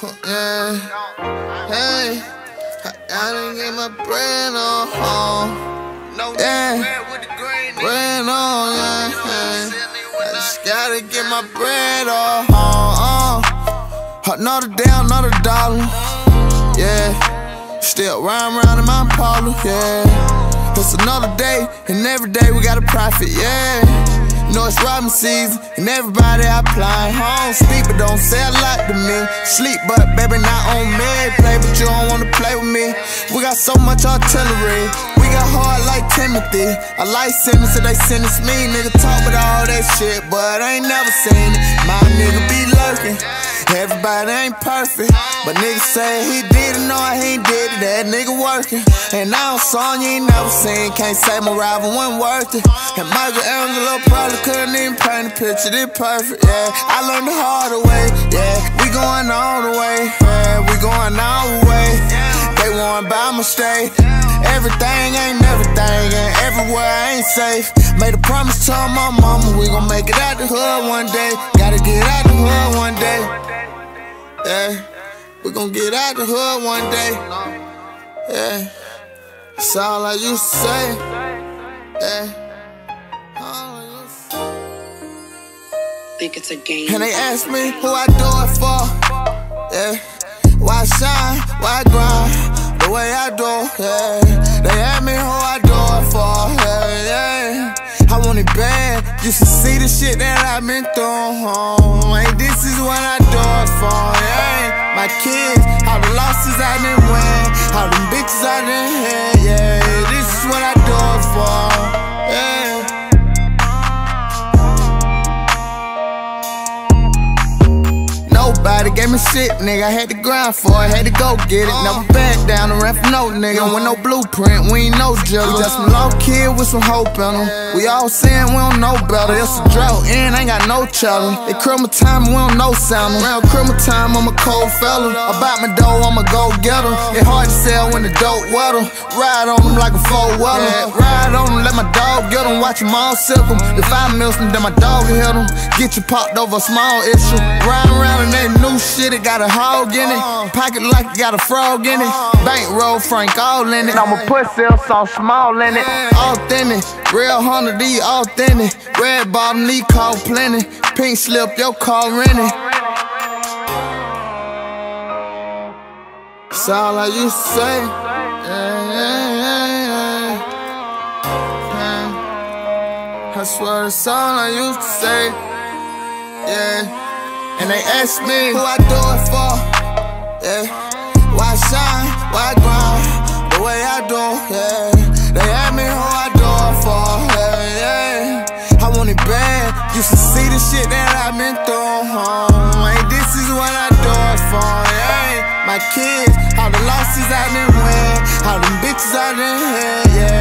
Yeah. Hey, I, I didn't get my bread on home. Yeah. bread on, yeah. I just gotta get my bread on home. Uh. Another day, another dollar. Yeah. Still riding around in my Polo, yeah. It's another day, and every day we got a profit, yeah. Know it's robbing season, and everybody applying. Home speak, but don't say a lot to me. Sleep, but baby, not on me. Play, but you don't wanna play with me. We got so much artillery. We got hard like Timothy. I like sentence, so they sentence me. Nigga talk with all that shit, but I ain't never seen it. My nigga be lurking. Everybody ain't perfect, but niggas say he did it, no, he ain't did it. That nigga working, and now I'm song you ain't never seen. Can't say my rival wasn't worth it. And Michelangelo probably couldn't even paint a picture this perfect. Yeah, I learned the hard way. Yeah, we going all the way. Yeah, we going all the way. They want by mistake. Everything ain't and everywhere ain't safe. Made a promise to my mama, we gon' make it out the hood one day. Gotta get out the hood one day. Yeah, we gon' get out the hood one day. Yeah, that's all I used to say. Yeah. Think it's a game. And they ask me who I do it for. Yeah, why shine, why grind the way I do. Yeah, Used to see the shit that I've been through. Hey, this is what I do it for. Yeah, my kids, all the losses I done win, all them bitches I done had. Yeah, this is what I do it for. Nobody gave me shit, nigga. I had to grind for it, had to go get it. Never back down rap for no nigga. With no blueprint, we ain't no juggle. Just some low kid with some hope in them. We all saying we don't know better. It's a drought, and ain't got no challenge. It criminal time, we don't know sound. Around criminal time, I'm a cold fella. About my dough, I'm a go getter. It hard to sell when the dope wetter. Ride on them like a four weller. Ride on them, let my dog get them. Watch them all sip them. If I miss them, then my dog hit them. Get you popped over a small issue. Ride around and that new shit, it got a hog in it. Uh-huh. Pocket like it got a frog in it. Uh-huh. Bankroll Frank all in it. I'ma put sales so small in it. Authentic, real Honda D authentic. Red bottom knee call plenty. Pink slip, your car rented. That's all I used to say. Yeah, yeah, yeah, yeah. I swear that's all I used to say. Yeah. And they ask me who I do it for. Yeah. Why shine? Why grind? The way I do, yeah. They ask me who I do it for. Yeah, yeah. I want it bad. Used to see the shit that I've been through. Home. Hey, this is what I do it for. Yeah. My kids, all the losses I didn't win, all them bitches I